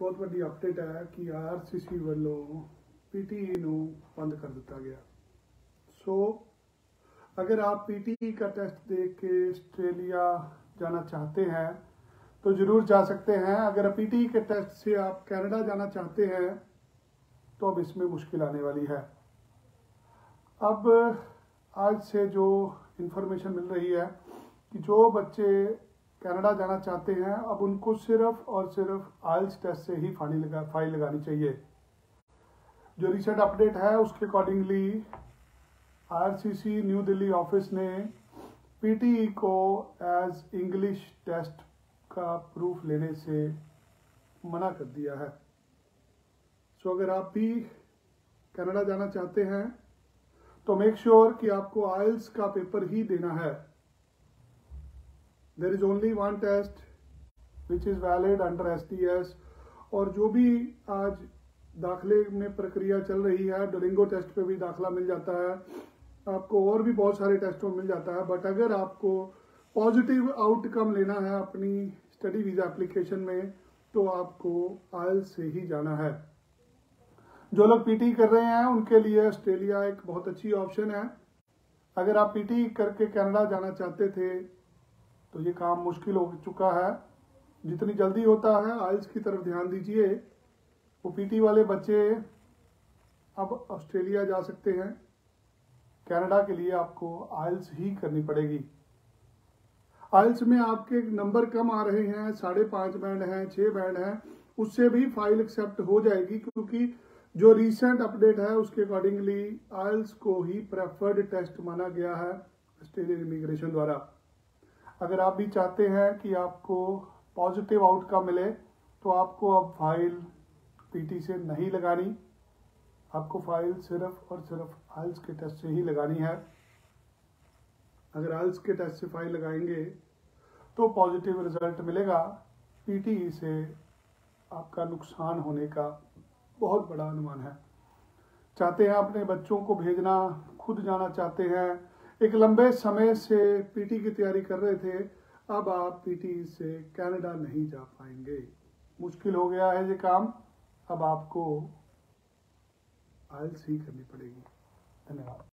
ਬਹੁਤ ਵੱਡੀ ਅਪਡੇਟ ਹੈ ਕਿ ਆਰਸੀਸੀ ਵੱਲੋਂ ਪੀਟੀਈ ਨੂੰ ਬੰਦ ਕਰ ਦਿੱਤਾ ਗਿਆ सो अगर आप पीटीई का टेस्ट दे के ऑस्ट्रेलिया जाना चाहते हैं तो ज़रूर जा सकते हैं अगर पीटीई के टेस्ट से आप कनाडा जाना चाहते हैं तो अब इसमें मुश्किल आने वाली है अब आज से जो इन्फॉर्मेशन मिल रही है कि जो बच्चे कनाडा जाना चाहते हैं, अब उनको सिर्फ़ और सिर्फ़ आइल्स टेस्ट से ही फ़ाइल लगा, फ़ाइल लगानी चाहिए। जो रिसेंट अपडेट है, उसके accordingly RCC New Delhi office ने पीटीई को एज इंग्लिश टेस्ट का प्रूफ लेने से मना कर दिया है। सो अगर आप भी कनाडा जाना चाहते हैं तो मेक श्योर sure कि आपको आइल्स का पेपर ही देना है। There is only one test which is valid under S T S और जो भी आज दाखिले में प्रक्रिया चल रही है डोलिंगो टेस्ट पे भी दाखिला मिल जाता है। आपको और भी बहुत सारे टेस्टों में मिल जाता है। बट अगर आपको पॉजिटिव आउटकम लेना है अपनी स्टडी वीज़ा एप्लीकेशन में तो आपको आयल से ही जाना है। जो लोग पीटी कर रहे हैं, उनके लिए ऑस्ट्रेलिया एक बहुत अच्छी ऑप्शन है। अगर आप पीटी करके कनाडा जाना चाहते थे तो ये काम मुश्किल हो चुका है। जितनी जल्दी होता है आइल्स की तरफ़ ध्यान दीजिए। वो पीटी वाले बच्चे अब ऑस्ट्रेलिया जा सकते हैं। कनाडा के लिए आपको आइल्स ही करनी पड़ेगी। आइल्स में आपके नंबर कम आ रहे हैं, साढ़े पाँच बैंड हैं छः बैंड हैं। उससे भी फ़ाइल एक्सेप्ट हो जाएगी क्योंकि जो रीसेंट अपडेट है, उसके अकॉर्डिंगली आइल्स को ही प्रेफर्ड टेस्ट माना गया है ऑस्ट्रेलियन इमिग्रेशन द्वारा। अगर आप भी चाहते हैं कि आपको पॉजिटिव आउटकम मिले तो आपको अब फ़ाइल पीटी से नहीं लगानी। आपको फ़ाइल सिर्फ़ और सिर्फ़ आइल्स के टेस्ट से ही लगानी है। अगर आइल्स के टेस्ट से फ़ाइल लगाएँगे तो पॉजिटिव रिज़ल्ट मिलेगा। पीटीई से आपका नुकसान होने का बहुत बड़ा अनुमान है। चाहते हैं अपने बच्चों को भेजना, खुद जाना चाहते हैं एक लंबे समय से पीटी की तैयारी कर रहे थे। अब आप पीटी से कनाडा नहीं जा पाएँगे। मुश्किल हो गया है ये काम। अब आपको आयल ही करनी पड़ेगी। धन्यवाद।